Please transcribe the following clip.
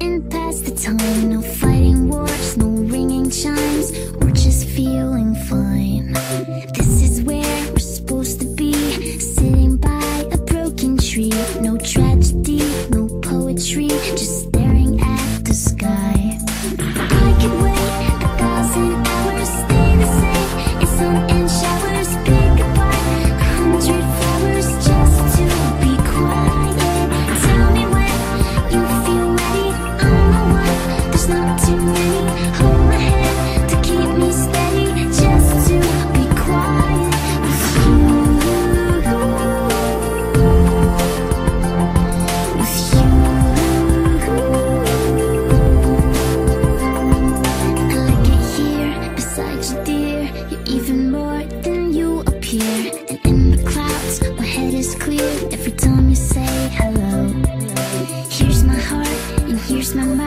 and pass the time. No fighting wars, no ringing chimes. We're just feeling fine. This is where we're supposed to be, sitting by a broken tree. No tragedy, no poetry, just staring at the sky. ng